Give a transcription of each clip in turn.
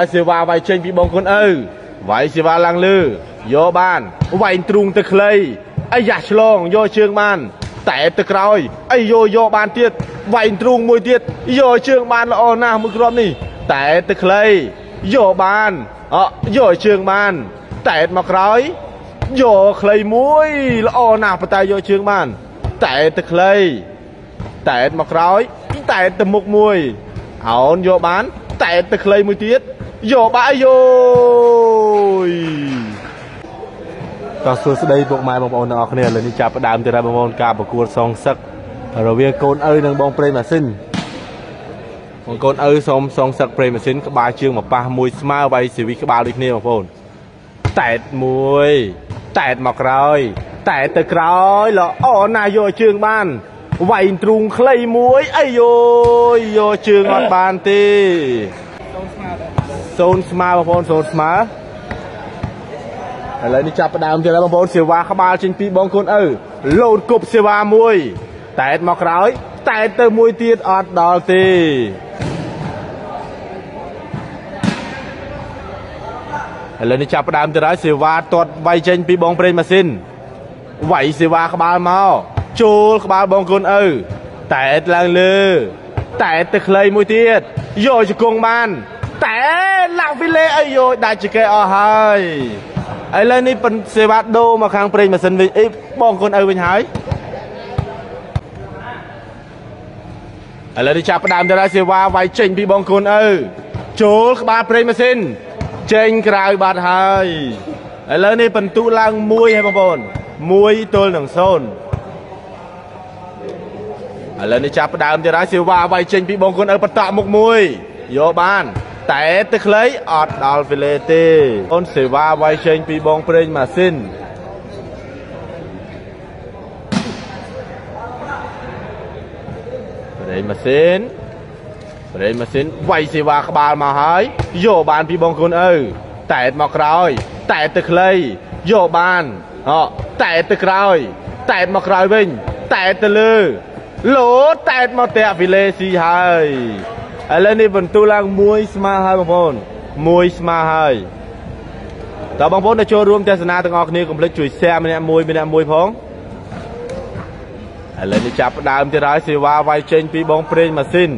តែសេវាវាយចេញពីបងគុណឪវាយសេវាឡើងលើយកបានវាយទ្រូងទៅខ្លីអាយ៉ាឆ្លងយកជើងបាន តែទៅក្រោយអីយកយកបានទៀតវាយទ្រូងមួយទៀតយកជើងបានល្អណាស់មួយគ្រាប់នេះ តែទៅខ្លីយកបានអយកជើងបាន តែមកក្រោយយកខ្លីមួយល្អណាស់ប៉ុន្តែយកជើងបាន តែទៅខ្លីតែមកក្រោយតែទៅមុខមួយអោនយកបាន តែទៅខ្លីមួយទៀត យកបាយយោយក៏សួស្តីពុកម៉ែបងប្អូនទាំងអស់គ្នាឥឡូវនេះចាប់ផ្ដើមទៅហើយបងប្អូនការប្រកួតសងសឹករវាងកូនឪនិងបងប្រេងម៉ាស៊ីនបងកូនឪសូមសងសឹកប្រេងម៉ាស៊ីនក្បាលជើងមកប៉ះមួយស្មើវាយសេវីក្បាលដូចគ្នាបងប្អូនតែតមួយតែតមកក្រោយតែតទៅក្រោយល្អណាស់យកជើងបានវាយទ្រូងខ្លីមួយអីយោយកជើងអត់បានទេ សូនស្មើបងប្អូនសូនស្មើឥឡូវនេះចាប់ផ្ដើមទៀតហើយបងប្អូនសេវាក្បាលចេញពីបងកូនឪលោតគប់សេវាមួយតែតមកក្រោយតែតទៅមួយទៀតអត់ដល់ទេឥឡូវនេះចាប់ផ្ដើមទៀតហើយសេវាទាត់វាយចេញពីបងប្រេងម៉ាស៊ីនវាយសេវាក្បាលមកចូលក្បាលបងកូនឪតែតឡើងលើតែតទៅខ្លីមួយទៀតយកជង្គង់បាន តែឡាក់វីលេអីយោដាច់ជាគេអស់ហើយឥឡូវនេះប៉ុនសេវាដូមកខាងប្រេងម៉ាស៊ីនវិញអីបងកូនឪវិញហើយឥឡូវនេះចាប់ផ្ដើមទៅហើយសេវាវាយចេញពីបងកូនឪចូលក្បាលប្រេងម៉ាស៊ីនចេញក្រៅបាត់ហើយឥឡូវនេះបន្ទុឡើង1ហើយបងប្អូន1ទល់នឹង0ឥឡូវនេះចាប់ផ្ដើមទៀតហើយសេវាវាយចេញពីបងកូនឪបន្តមុខមួយយកបាន តែទឹកខ្លីអត់ដល់វីលេទេអូនសេវាវាយចេញពីបងប្រេងម៉ាស៊ីនប្រេងម៉ាស៊ីនប្រេងម៉ាស៊ីនវាយសេវាក្បាលមកហើយយកបានពីបងគុណឪតែមកក្រោយ តែទឹកខ្លីយកបានអតែទឹកក្រោយ តែមកក្រោយវិញ តែទៅលើលោតែមកតាក់វីលេស៊ីហើយ ឥឡូវនេះបន្ទូឡើងមួយស្មើហើយបងប្អូនមួយស្មើហើយតើបងប្អូនដែលចូលរួមទស្សនាទាំងអស់គ្នាកុំភ្លេចជួយ share ម្នាក់មួយម្នាក់មួយផងឥឡូវនេះចាប់ផ្ដើមទៀតហើយសេវាវាយចេញពីបងប្រេងម៉ាស៊ីន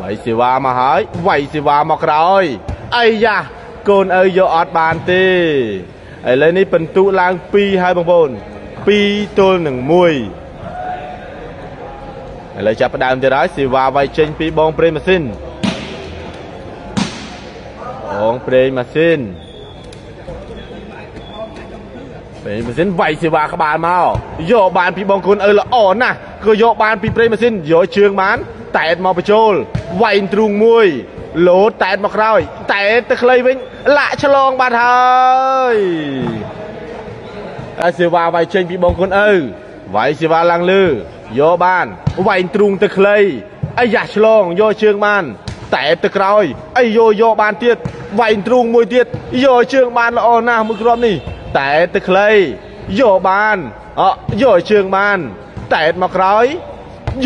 វាយសេវាមកហើយវាយសេវាមកក្រោយអាយ៉ាកូនឪយកអត់បានទេឥឡូវនេះបន្ទុឡើង2ហើយបងប្អូន2ទល់នឹង1 ឥឡូវចាប់ផ្ដើមទៀតហើយសេវាវាយចេញពីបងប្រេងម៉ាស៊ីនបងប្រេងម៉ាស៊ីនប្រេងម៉ាស៊ីនវាយសេវាក្បាលមកយកបានពីបងគុណឪល្អណាស់ក៏យកបានពីប្រេងម៉ាស៊ីនយកជើងបានតែតមកបញ្ចូលវាយទ្រូងមួយលោតតែតមកក្រោយតែតទៅខ្លីវិញលាក់ឆ្លងបាត់ហើយហើយសេវាវាយចេញពីបងគុណឪវាយសេវាឡើងលើ យកបានវាយទ្រូងទៅខ្លីអាយ៉ាឆ្លងយកជើងបាន តែទៅក្រោយអីយកយកបានទៀតវាយទ្រូងមួយទៀតយកជើងបានល្អណាស់មួយគ្រាប់នេះ តែទៅខ្លីយកបានអយកជើងបាន តែមកក្រោយ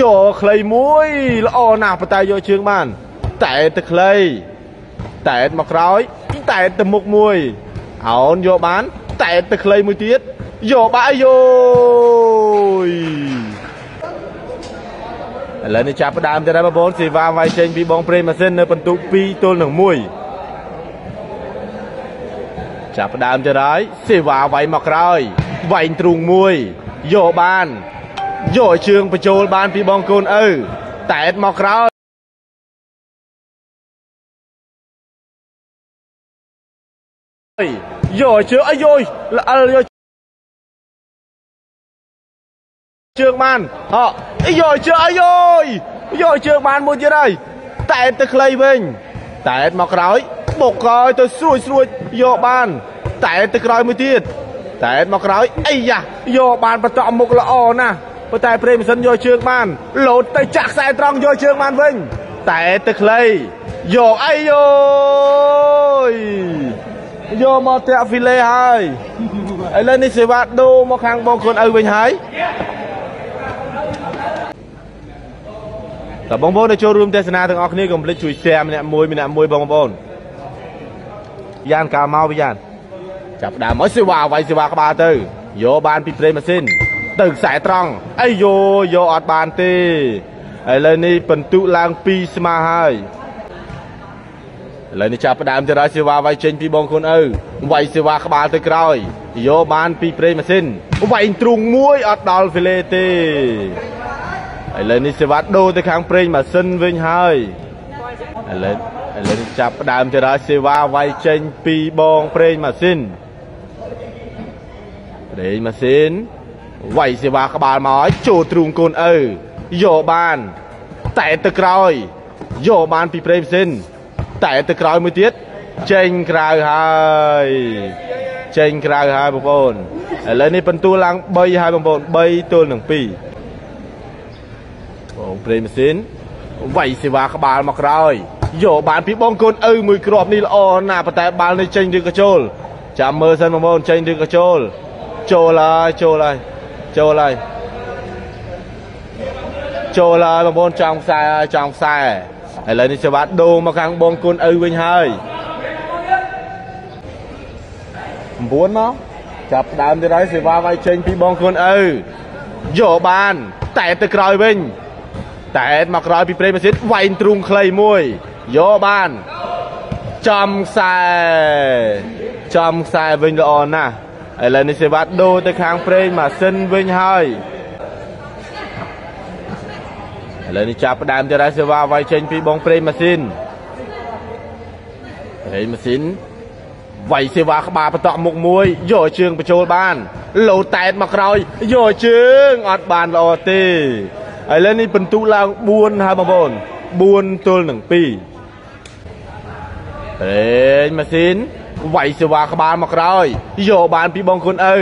យកខ្លីមួយល្អណាស់ប៉ុន្តែយកជើងបាន តែទៅខ្លីតែមកក្រោយតែទៅមុខមួយអោនយកបាន តែទៅខ្លីមួយទៀតយកបាយយោយ ឥឡូវនេះចាប់ផ្ដើមទៅដែរបងប្អូនសេវាវាយចេញពីបងប្រេងម៉ាស៊ីននៅបន្ទុក2ទល់នឹង1ចាប់ផ្ដើមទៅហើយសេវាវាយមកក្រោយវាយទ្រូងមួយយកបានយកជើងបញ្ចូលបានពីបងកូនឪតែតមកក្រោយយកជើងអាយយល្អិលយក ជើងបានហ៎យកជើងអាយយយកជើងបានមួយទៀតហើយតែទៅខ្លីវិញតែមកក្រោយបុកក្រោយទៅស្រួយស្រួយយកបាន តែទៅក្រោយមួយទៀតតែមកក្រោយអីយ៉ាយកបានបន្តមុខល្អណាស់ប៉ុន្តែព្រេម៉ាស៊ីនយកជើងបានលោតទៅចាក់ខ្សែត្រង់យកជើងបានវិញតែទៅខ្លីយកអីយោយយកមកតាក់ហ្វីលេហើយឥឡូវនេះសេវាដូរមកខាងបងខ្លួនឪវិញហើយ តតើបងប្អូនដែលចូលរួមទស្សនាទាំងអស់គ្នាកុំភ្លេចជួយ share ម្នាក់មួយម្នាក់មួយបងប្អូនយ៉ានកាលមកវិញយ៉ានចាប់ដើមមកសេវាវាយសេវាក្បាលទៅយកបានពីព្រៃម៉ាស៊ីនទៅខ្សែត្រង់អីយោយកអត់បានទេឥឡូវនេះបន្ទុឡើង2ស្មើហើយឥឡូវនេះចាប់ផ្ដើមទៅរកសេវាវាយចេញពីបងខ្លួនឪវាយសេវាក្បាលទៅក្រោយយកបានពីព្រៃម៉ាស៊ីនវាយទ្រូងមួយអត់ដល់ហ្វីលេទេ ឥឡូវនេះសេវាដូរទៅខាងព្រេងម៉ាស៊ីនវិញហើយឥឡូវឥឡូវនេះចាប់ផ្ដើមទៅរកសេវាវាយចេញពីបងព្រេងម៉ាស៊ីនព្រេងម៉ាស៊ីនវាយសេវាក្បាលមកឲ្យចូលទ្រូងកូនឪយកបាន តែទៅក្រោយយកបានពីព្រេងម៉ាស៊ីនតែទៅក្រោយមួយទៀតចេញក្រៅហើយចេញក្រៅហើយបងប្អូនឥឡូវនេះបន្ទូលឡើង3ហើយបងប្អូន3ទល់នឹង2 បងព្រេងម៉ាស៊ីនវាយសេវាក្បាលមកក្រោយយកបានពីបងកូនឪមួយគ្រាប់នេះល្អណាស់ប៉ុន្តែបាល់នេះចេញឬក៏ចូលចាំមើលសិនបងប្អូនចេញឬក៏ចូលចូលហើយចូលហើយចូលហើយចូលហើយបងប្អូនចំខ្សែហើយចំខ្សែឥឡូវនេះសេវាដូងមកខាងបងគុណឪវិញហើយ9មកចាប់ដើមទៅហើយសេវាវាយចេញពីបងគុណឪយកបាន តែទៅក្រោយវិញ តែមកក្រោយពីព្រៃម៉ាស៊ីនវាយទ្រូងខ្លីមួយយកបានចំខ្សែចំខ្សែវិញល្អណាស់ឥឡូវនេះសេវាដូរទៅខាងព្រេងម៉ាស៊ីនវិញហើយឥឡូវនេះចាប់ផ្ដើមទៅរ៉ាសេវាវាយចេញពីបងព្រេងម៉ាស៊ីនព្រេងម៉ាស៊ីនវាយសេវាក្បាលបតក់មុខមួយយកជើងបញ្ចូលបានលោតែតមកក្រោយយកជើងអត់បានល្អទេ ឥឡូវនេះបន្ទុឡើង4ហើយបងប្អូន4ទល់នឹង2ព្រេងម៉ាស៊ីនវាយសេវាក្បាលមកក្រោយយកបានពីបងគុណឪ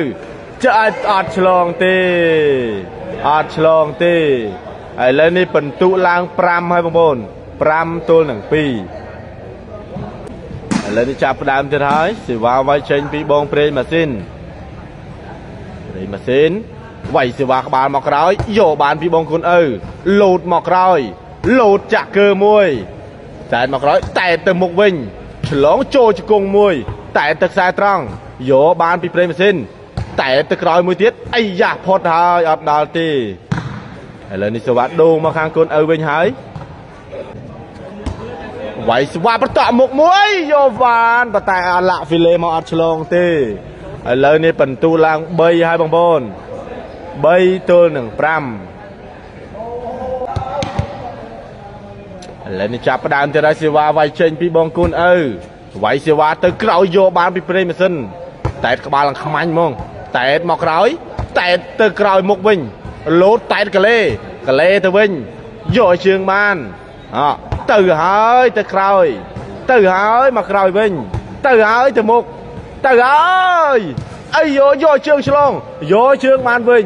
ចាច់អត់ឆ្លងទេអត់ឆ្លងទេឥឡូវនេះបន្ទុឡើង5ហើយបងប្អូន5ទល់នឹង2ឥឡូវនេះចាប់ផ្ដើមទៀតហើយសេវាវាយចេញពីបងព្រេងម៉ាស៊ីនព្រេងម៉ាស៊ីន វាយសេវាក្បាលមកក្រោយយកបានពីបងគុណឪលោតមកក្រោយលោតចាក់កើមួយតែមកក្រោយតែទៅមុខវិញឆ្លងចូលជង្គង់មួយ តែទឹកខ្សែត្រង់យកបានពីព្រេងម៉ាស៊ីនតែទៅក្រោយមួយទៀតអីយ៉ាផុតហើយអត់ដល់ទេឥឡូវនេះសវត្តដូងមកខាងកូនឪវិញហើយវាយស្វាប្រតក់មុខមួយយកវ៉ានប៉ុន្តែអាឡាក់ហ្វីលេមកអត់ឆ្លងទេឥឡូវនេះបន្ទូឡើង3ហើយបងប្អូន 3ទល់នឹង5ឥឡូវនេះចាប់ផ្ដើមទៅហើយសេវាវាយចេញពីបងគុណឪវាយសេវាទៅក្រោយយកបានពីព្រៃម៉ាស៊ីនតែក្បាលឡើងខ្មាញ់ហ្មងតែមកក្រោយតែទៅក្រោយមុខវិញលោតតែតកលេកលេទៅវិញយកជើងបានអទៅហើយទៅក្រោយ ទៅហើយមកក្រោយវិញ ទៅហើយទៅមុខទៅហើយ អីយកយកជើងឆ្លងយកជើងបានវិញ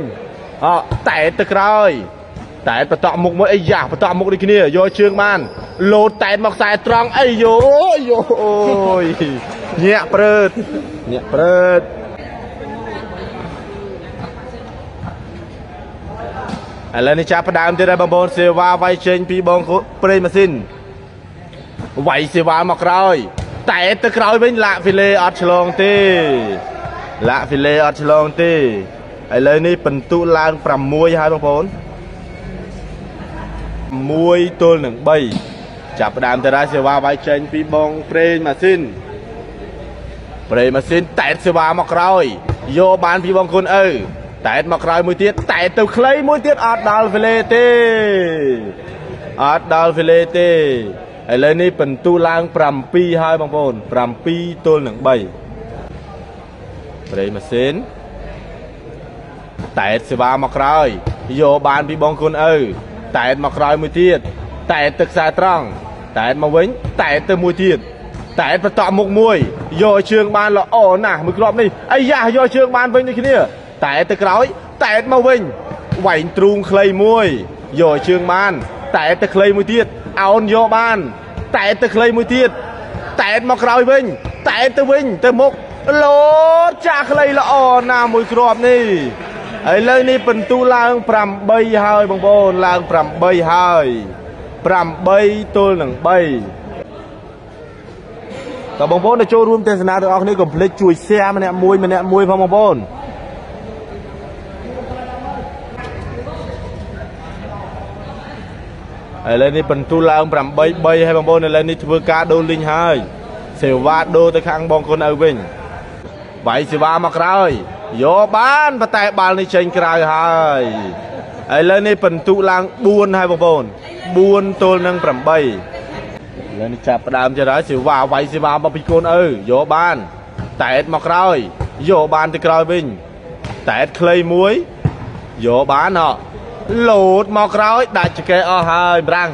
អតែទៅក្រោយតែបតក់មុខមួយអីយ៉ាបតក់មុខដូចគ្នាយកជើងបានលោតតែមកខ្សែត្រង់អីយោអូយអូយញាក់ព្រឺតញាក់ព្រឺតឥឡូវនេះចាប់ផ្ដើមទៀតហើយបងប្អូនសេវាវាយចេញពីបងប្រេងម៉ាស៊ីនវាយសេវាមកក្រោយតែទៅក្រោយវិញលាក់ហ្វីលេអត់ឆ្លងទេ លាក់ហ្វីលេអត់ឆ្លងទេឥឡូវនេះបន្ទុឡើង6ហើយបងប្អូន1ទល់នឹង3ចាប់ផ្ដើមទៅហើយសេវាវាយចេញពីបងប្រេងម៉ាស៊ីនប្រេងម៉ាស៊ីនតែសេវាមកក្រោយយកបានពីបងគុណឪតែតមកក្រោយមួយទៀតតែតទៅខ្លីមួយទៀតអត់ដល់វេលេទេអត់ដល់វេលេទេឥឡូវនេះបន្ទូឡើង7ហើយបងប្អូន7ទល់នឹង3 ប្រេម៉ាស៊ីនតែតសេវាមកក្រោយយកបានពីបងគុណឪតែតមកក្រោយមួយទៀតតែតទឹកខ្សែត្រង់តែតមកវិញតែតទៅមួយទៀតតែតបន្តមុខមួយយកជើងបានល្អណាស់មួយគ្រាប់នេះអាយ៉ាយកជើងបានវិញដូចគ្នា តែទៅក្រោយតែមកវិញវែងទ្រូងខ្លីមួយយកជើងបាន តែទៅខ្លីមួយទៀតអោនយកបាន តែទៅខ្លីមួយទៀតតែមកក្រោយវិញតែទៅវិញទៅមុខ លោតចាស់ខ្លីល្អណាមួយគ្រាប់នេះឥឡូវនេះបន្ទូឡើង8ហើយបងប្អូនឡើង8ហើយ8ទល់នឹង3តើបងប្អូនដែលចូលរួមទេសនាទាំងអស់គ្នាកុំភ្លេចជួយ share ម្នាក់មួយម្នាក់មួយផងបងប្អូនឥឡូវនេះបន្ទូលឡើង8 3ហើយបងប្អូនឥឡូវនេះធ្វើការដូរលីងហើយសេវាដូរទៅខាងបងគុណឪវិញ វាយសេវាមកក្រោយយកបានប៉ុន្តែបាល់នេះចេញក្រៅហើយឥឡូវនេះបន្ទុឡើង4ហើយបងប្អូន4ទល់នឹង8ឥឡូវនេះចាប់ផ្ដើមទៀតហើយសេវាវាយសេវាមកពីកូនឪយកបានតែតមកក្រោយយកបានទៅក្រោយវិញតែតខ្លីមួយយកបានហ៎លោតមកក្រោយដាច់ចកេអស់ហើយប្រាំង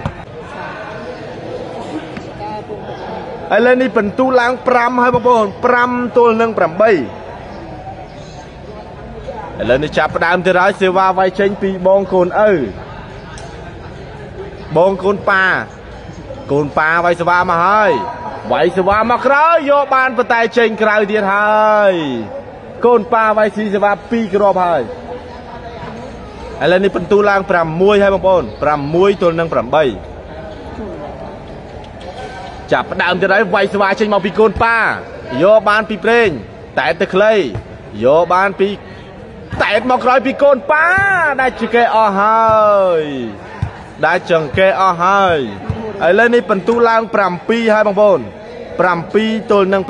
ឥឡូវនេះបន្ទូឡើង5ហើយបងប្អូន5ទល់នឹង8ឥឡូវនេះចាប់ផ្ដើមទៅហើយសេវាវាយចេញពីបងកូនឪបងកូនប៉ាកូនប៉ាវាយសេវាមកហើយវាយសេវាមកក្រោយយកបានប៉ុន្តែចេញក្រៅទៀតហើយកូនប៉ាវាយស៊ីសេវា2គ្រាប់ហើយឥឡូវនេះបន្ទូឡើង6ហើយបងប្អូន6ទល់នឹង8 ចាប់ផ្ដើមទៅហើយវាយសេវាចេញមកពីកូនប៉ាយកបានពីប្រេងតែទៅខ្លីយកបានពីតែតមកក្រោយពីកូនប៉ាដែលជាគេអស់ហើយដែលចង្កេអស់ហើយឥឡូវនេះបន្ទូឡើង7ហើយបងប្អូន7ទល់នឹង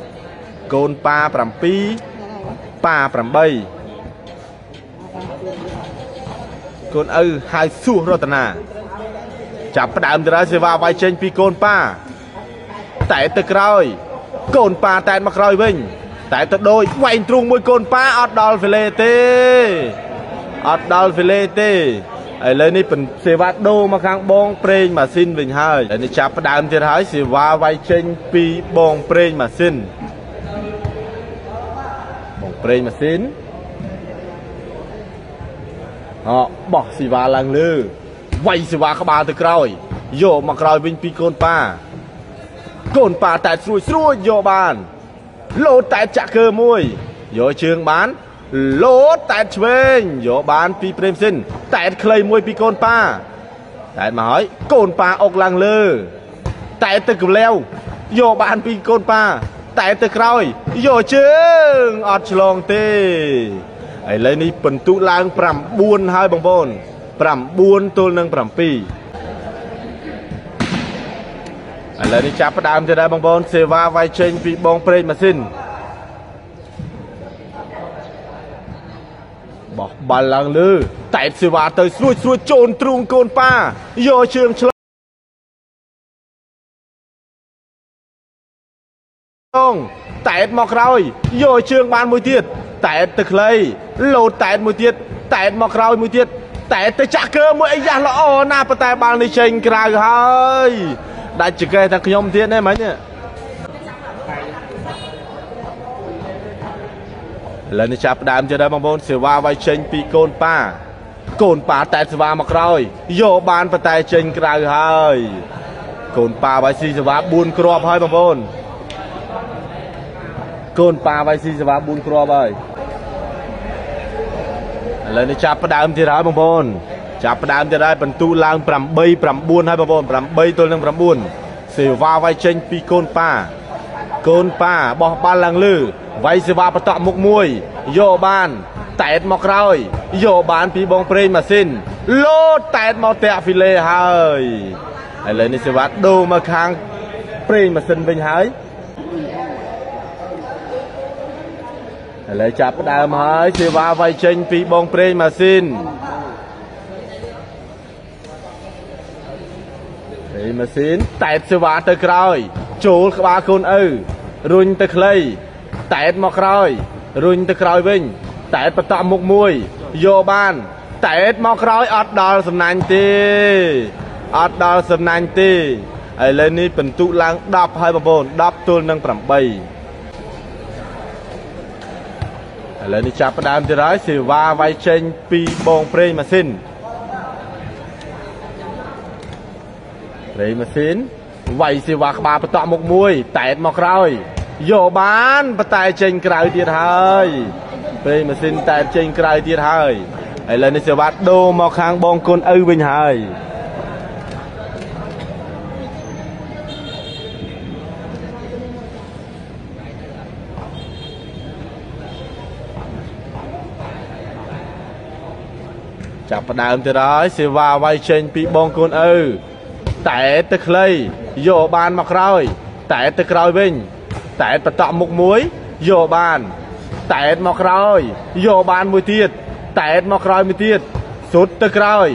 8កូនប៉ា7ប៉ា8កូនឪហៅសួសរតនាចាប់ផ្ដើមទៅហើយសេវាវាយចេញពីកូនប៉ា តែទៅក្រោយកូនប៉ាតែមកក្រោយវិញ តែទៅដូចវែងទ្រូងមួយកូនប៉ាអត់ដល់ហ្វេលេទេអត់ដល់ហ្វេលេទេឥឡូវនេះសេវាដូរមកខាងបងប្រេងម៉ាស៊ីនវិញហើយឥឡូវនេះចាប់ផ្ដើមទៀតហើយសេវាវាយចេញពីបងប្រេងម៉ាស៊ីនបងប្រេងម៉ាស៊ីនអបោះសេវាឡើងលើវាយសេវាក្បាលទៅក្រោយយកមកក្រោយវិញពីកូនប៉ា កូនប៉ាតែស្រួយស្រួយយកបាន លោតតែចាក់កើមួយយកជើងបាន លោតតែឆ្វេងយកបានពីព្រេមសិនតែខ្លីមួយពីកូនប៉ាតែមកហើយកូនប៉ាអុកឡើងលើ តែទៅកលាវយកបានពីកូនប៉ាតែទៅក្រោយយកជើងអត់ឆ្លងទេឥឡូវនេះបន្ទុឡើង9ហើយបងប្អូន9ទល់នឹង7 ឥឡូវនេះចាប់ផ្ដើមទៀតដែរបងប្អូនសេវាវាយចេញពីបងប្រេងម៉ាស៊ីនបោះបាល់ឡើងលើតែសេវាទៅស្រួចស្រួចជូនទ្រូងកូនប៉ាយកជើងឆ្លងតែតមកក្រោយយកជើងបានមួយទៀតតែតទៅខ្លីលោតតែតមួយទៀតតែតមកក្រោយមួយទៀតតែទៅចាក់កើមួយអីយ៉ាស់ល្អណាស់ប៉ុន្តែបាល់នេះចេញក្រៅហើយ ដាច់ចកេះតែខ្ញុំទៀតទេមិញឥឡូវនេះចាប់ដើមទៀតហើយបងប្អូនសេវាវាយចេញពីកូនប៉ាកូនប៉ាតែសេវាមកក្រោយយកបានប៉ុន្តែចេញក្រៅហើយកូនប៉ាវាយស៊ីសេវា4គ្រាប់ហើយបងប្អូនកូនប៉ាវាយស៊ីសេវា4គ្រាប់ហើយឥឡូវនេះចាប់ផ្ដើមទៀតហើយបងប្អូន ចាប់ផ្ដើមទៀតហើយបន្ទូឡើង8 9ហើយបងប្អូន8ទល់នឹង9សេវាវាយចេញពីកូនប៉ាកូនប៉ាបោះបាល់ឡើងលើវាយសេវាបតក់មុខមួយយកបានតែតមកក្រោយយកបានពីបងប្រេងម៉ាស៊ីនលោតតែតមកតាក់ហ្វីលេហើយឥឡូវនេះសេវាដូរមកខាងប្រេងម៉ាស៊ីនវិញហើយឥឡូវចាប់ផ្ដើមហើយសេវាវាយចេញពីបងប្រេងម៉ាស៊ីនេ ម៉ាស៊ីនតែតសេវាទៅក្រោយ ចូលក្បាលកូនឪរុញទៅខ្លីតែតមកក្រោយរុញទៅក្រោយវិញ តែតបតមុខមួយយកបាន តែតមកក្រោយអត់ដល់សំណាញ់ទេអត់ដល់សំណាញ់ទេឥឡូវនេះបន្ទុកឡើង10ហើយបងប្អូន10ទល់នឹង8ឥឡូវនេះចាប់ផ្ដើមទៀតហើយសេវាវាយចេញពីបងប្រេងម៉ាស៊ីន ត្រីម៉ាស៊ីនវាយសេវាក្បាលបន្តក់មុខមួយតែតមកក្រោយយកបានប៉ុន្តែចេញក្រៅទៀតហើយពេលម៉ាស៊ីនតែតចេញក្រៅទៀតហើយឥឡូវនេះសេវាដូរមកខាងបងគុណឪវិញហើយចាប់ផ្ដើមទៅហើយសេវាវាយចេញពីបងកូនឪ តែទៅខ្លីយកបានមកក្រោយ តែទៅក្រោយវិញ តែបតក់មុខមួយយកបាន តែមកក្រោយយកបានមួយទៀតតែមកក្រោយមួយទៀតសុទ្ធទៅក្រោយ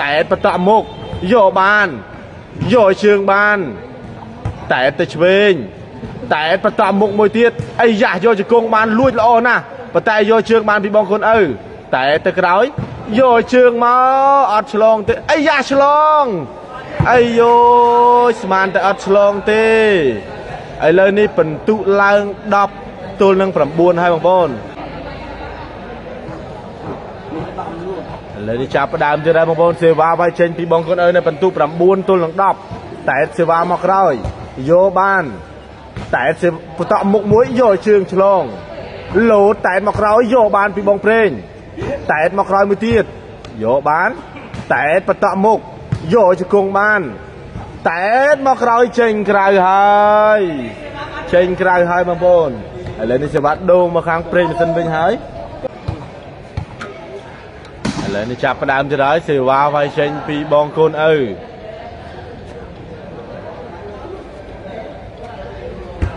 តែបតក់មុខយកបានយកជើងបាន តែទៅឆ្វេងតែបតក់មុខមួយទៀតអីយ៉ាស់យកជង្គង់បានលួចល្អណាស់ប៉ុន្តែយកជើងបានពីបងកូនឪតែទៅក្រោយយកជើងមកអត់ឆ្លងទេអីយ៉ាឆ្លង អីយោស្មានតែអត់ឆ្លងទេឥឡូវនេះបន្ទុឡើង10ទល់នឹង9ហើយបងប្អូនឥឡូវនេះចាប់ផ្ដើមទៀតហើយបងប្អូនសេវាវាយចេញពីបងកូនអើនៅបន្ទុ9ទល់នឹង10តែសេវាមកក្រោយយកបានតែសេបតក់មុខមួយយកជើងឆ្លងលោតតែមកក្រោយយកបានពីបងប្រេងតែមកក្រោយមួយទៀតយកបានតែបតក់មុខ យកជង្គង់បានតែមកក្រោយចេញក្រៅហើយចេញក្រៅហើយបងប្អូនឥឡូវនេះសេវាដូងមកខាងប្រេងម៉ាស៊ីនវិញហើយឥឡូវនេះចាប់ផ្ដើមទៀតហើយសេវាវាយចេញពីបងកូនឪ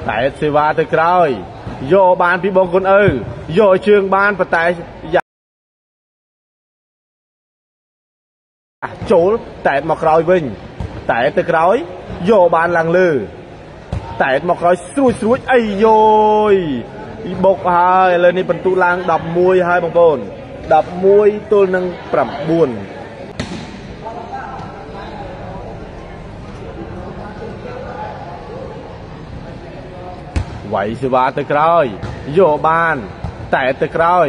តែសេវាទៅក្រោយយកបានពីបងកូនឪយកជើងបានប៉ុន្តែ ចូលតែមកក្រោយវិញ តែទៅក្រោយយកបានឡើងលើ តែមកក្រោយស្រួចស្រួចអីយោយពីបុកហើយឥឡូវនេះបន្ទុឡើង11ហើយបងប្អូន11ទល់នឹង9វាយសេវាទៅក្រោយយកបាន តែទៅក្រោយ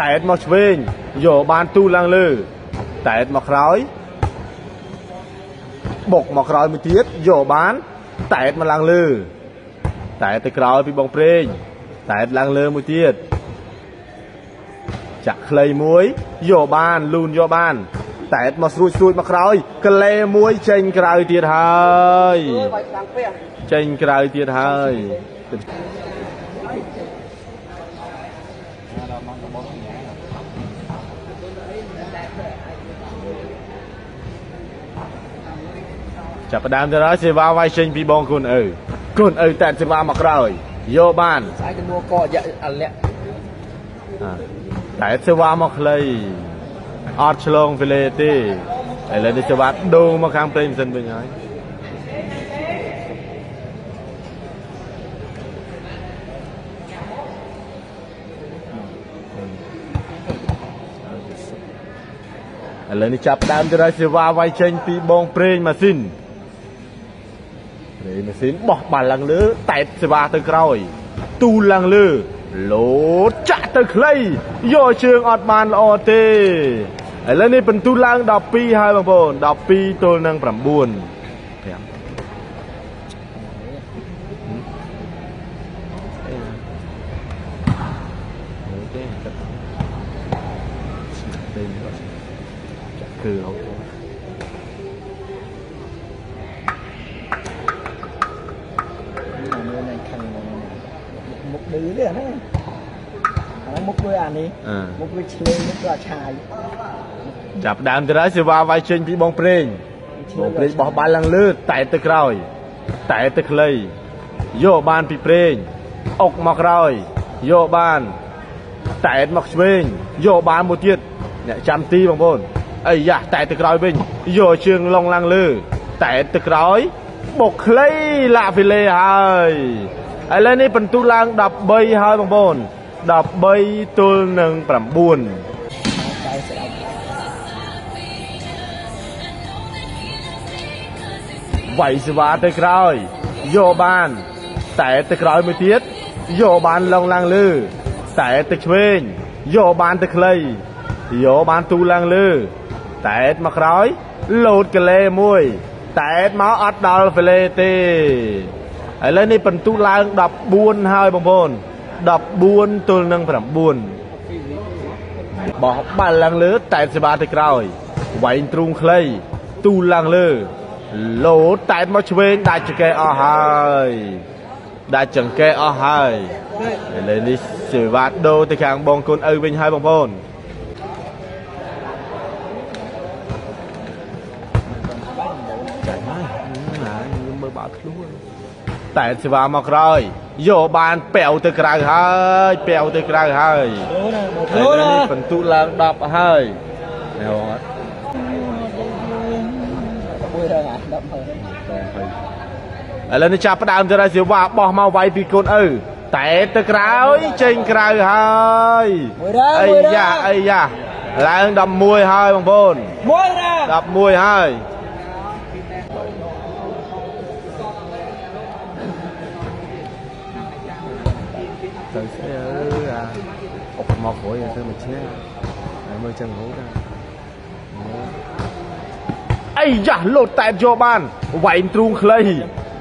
តែមកឆ្វេងយកបានទូឡើងលើ តែមកក្រោយបុកមកក្រោយមួយទៀតយកបាន តែមកឡើងលើ តែទៅក្រោយពីបងប្រេងតែឡើងលើមួយទៀតចាក់ខ្លីមួយយកបានលូនយកបាន តែមកស្រួចស្រួចមកក្រោយកលេមួយចេញក្រៅទៀតហើយចេញក្រៅទៀតហើយ ចាប់ផ្ដើមទៅហើយសេវាវាយចេញពីបងគុណឪគុណឪតែសេវាមកក្រោយយកបានស្អែកទៅមួករយៈអលៈតែសេវាមកខ្លីអត់ឆ្លងវេលេទេឥឡូវនេះសេវាដូងមកខាងព្រេងមិនសិនវិញហើយឥឡូវនេះចាប់ដើមទៅហើយសេវាវាយចេញពីបងប្រេងម៉ាស៊ីន ប្រេងម៉ាស៊ីនបោះបាល់ឡើងលើតែសេវាទៅក្រោយ ទូលឡើងលើលោតចាក់ទៅខ្លីយកជើងអត់បានល្អទេឥឡូវនេះបន្ទូឡើង12ហើយបងប្អូន12ទល់នឹង9 5គឺអូ មុខឌឺទេអាហ្នឹងអាមុខដូចអានេះមុខដូចឆ្លេងមុខដូចឆាយចាប់ដើមទៅហើយសេវាវាយចេញពីបងប្រេងបងប្រេងបោះបាល់ឡើងលើតែទៅក្រោយ តែទៅខ្លីយកបានពីប្រេងអុកមកក្រោយយកបានតែមកឆ្វេងយកបានមួយទៀតអ្នកចាំទីបងប្អូនអីយ៉ាតែទៅក្រោយវិញយកជើងឡងឡើងលើតែទៅក្រោយបុកខ្លីលាក់ហ្វីលេហើយ ឥឡូវនេះបន្ទុឡើង13ហើយបងប្អូន13ទល់នឹង9វាយសេវាទៅក្រោយយកបាន តែទៅក្រោយមួយទៀតយកបានឡងឡើងលើ តែទៅឆ្វេងយកបានទៅខ្លីយកបានទូឡើងលើតែតមកក្រោយលោតកលេមួយតែតមកអត់ដល់ហ្វេលេទេ ឥឡូវនេះបន្ទុឡើង14ហើយបងប្អូន14ទល់នឹង9បោះបាល់ឡើងលើ តែសេបាទៅក្រោយវែងទ្រូងខ្លីទូលឡើងលើលោតតែមកឆ្វេងដាច់ចង្កេះអស់ហើយដាច់ចង្កេះអស់ហើយឥឡូវនេះសេវាដូទៅខាងបងគុណឪវិញហើយបងប្អូន តែសេវាមកក្រោយយកបានពាវទៅក្រៅហើយពាវទៅក្រៅហើយខ្លួនណាមកឥខ្លួនឡូវណានេះបន្ទុឡើង10ហើយណែបងអត់មួយរងអា10ហើយឥឡូវនេះចាប់ផ្ដើមទៅហើយសេវាបោះមកវាយពីកូនឪតែទៅក្រោយចេញក្រៅហើយមួយរងអីមួយរងយ៉ាអីយ៉ាឡើង11ហើយបងប្អូនមួយរង11ហើយ មកក្រោយទៅមកឈ្នះហើយមើលចឹងហូតណាអីយ៉ាលោតតែតយកបានវាយទ្រូងខ្លី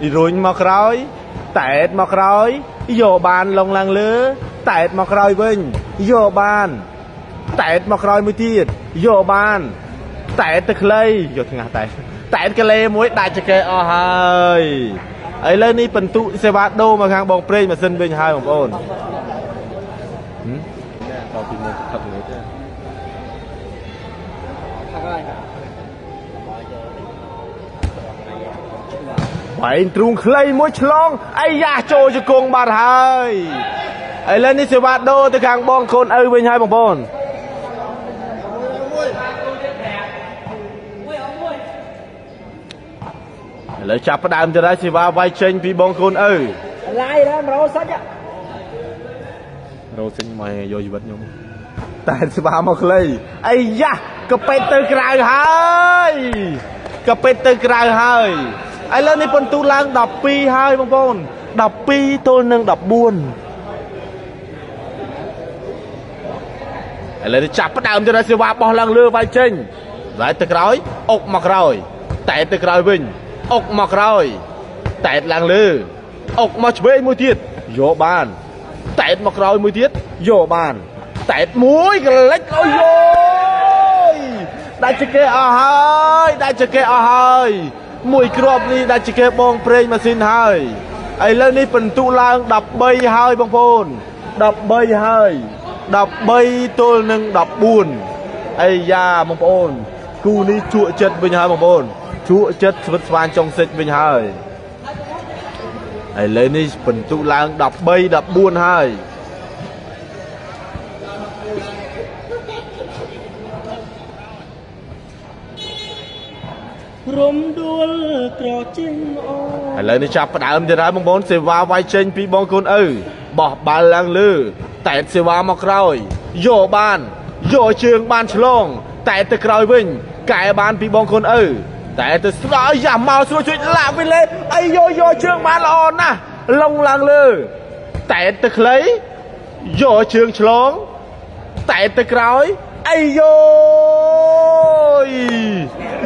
អ៊ីរុញមកក្រោយតែតមកក្រោយយកបានលងឡើងលើតែតមកក្រោយវិញយកបានតែតមកក្រោយមួយទៀតយកបានតែតទៅខ្លីយកថ្ងាស់តែតែតកលេមួយដាច់ចកេអស់ហើយឥឡូវនេះបន្ទុសេវាដូរមកខាងបងប្រេងម៉ាស៊ីនវិញហើយបងប្អូន បែងទ្រូងខ្លីមួយឆ្លងអាយ៉ាចូលជង្គង់បាត់ហើយឥឡូវនេះសេវាដូរទៅខាងបងកូនឪវិញហើយបងប្អូនឥឡូវចាប់ផ្ដើមទៅហើយសេវាវាយចេញពីបងកូនឪឡាយដល់រោសាច់រោសិញមកយកជីវិតខ្ញុំតែស្បាមកខ្លីអីយ៉ាក៏ពេតទៅក្រៅហើយក៏ពេតទៅក្រៅហើយ ឥឡូវនេះពិន្ទុឡើង12ហើយបងប្អូន12ទល់នឹង14ឥឡូវនេះចាប់ផ្ដើមទៅរកសេវាបោះឡើងលើវាយចេញវាយទៅក្រោយអុកមកក្រោយ តែទៅក្រោយវិញអុកមកក្រោយ តែឡើងលើអុកមកឆ្វេងមួយទៀតយកបាន តែតមកក្រោយមួយទៀតយកបាន តែតមួយកលិចអើយយយដាច់ចគេអស់ហើយដាច់ចគេអស់ហើយ មួយគ្រាប់នេះដាច់ចគេបងប្រេងម៉ាស៊ីនហើយឥឡូវនេះពិន្ទុឡើង13ហើយបងប្អូន13ហើយ13ទល់នឹង14អីយ៉ាបងប្អូនគូនេះជក់ចិត្តវិញហើយបងប្អូនជក់ចិត្តស្វិតស្វាញចុងសិចវិញហើយឥឡូវនេះពិន្ទុឡើង13 14ហើយ រំដួលក្រចេញអូឥឡូវនេះចាប់ផ្ដើមទៀតហើយបងប្អូនសេវាវាយចេញពីបងកូនឪបោះបាល់ឡើងលើតែសេវាមកក្រោយយកបានយកជើងបានឆ្លង តែទៅក្រោយវិញកែបានពីបងកូនឪតែទៅស្ដាយយ៉ាមកស្រួលជួយឡាក់វិញលេអីយកយកជើងបានល្អណាស់លងឡើងលើ តែទៅខ្លីយកជើងឆ្លង តែទៅក្រោយ អីយោយ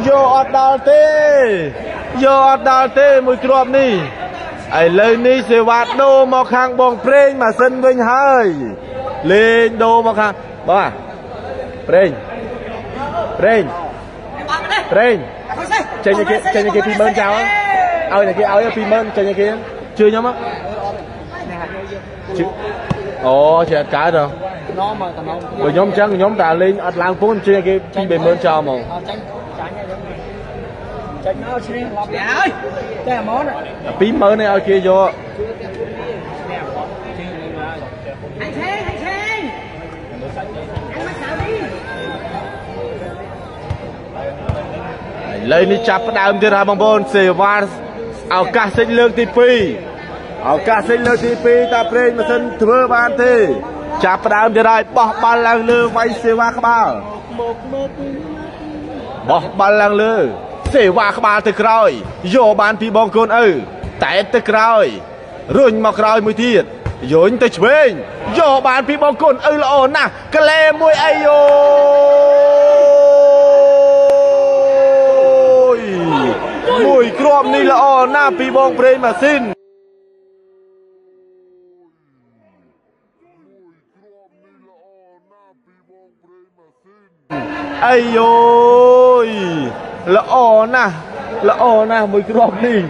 យកអត់ដល់ទេយកអត់ដល់ទេមួយគ្រាប់នេះឥឡូវនេះសេវាដូរមកខាងបងប្រេងម៉ាស៊ីនវិញហើយលេងដូរមកខាងបាទប្រេងប្រេងប្រេងចេញឲ្យគេចេញឲ្យគេ20000ចោលឲ្យតែគេឲ្យ20000ចេញឲ្យគេជឿខ្ញុំមកជឿអូចេះអត់កើតហ៎ ណមមកតំណបើខ្ញុំអញ្ចឹងខ្ញុំតែលេងអត់ឡើងពូនជឿគេពី20000ចោលហ្មងអត់ចាញ់ចាញ់ហើយចាញ់មកឈ្នះឡប់យ៉ាអើយតែហ្មង20000នេះឲ្យគេយក anh khen anh khen anh bắt sao đi ឥឡូវនេះចាប់ផ្ដើមទៀតហើយបងប្អូនសេវាឱកាសសិចលើកទី2ឱកាសសិចលើកទី2តាប្រេងមិនសិនធ្វើបានទេ ចាប់ផ្ដើមទៀតហើយបោះបាល់ឡើងលើវាយសេវាក្បាល một một បោះបាល់ឡើងលើ សេវាក្បាលទៅក្រោយយកបានពីបងកូនឪតែទៅក្រោយរុញមកក្រោយមួយទៀតយុញទៅឆ្វេងយកបានពីបងកូនឪល្អណាស់កលែមួយអីយោយមួយគ្រាប់នេះល្អណាស់ពីបងប្រេងម៉ាស៊ីន អីយោយល្អណាស់ល្អណាស់មួយគ្រាប់នេះ